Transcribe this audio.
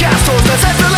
Castles, that's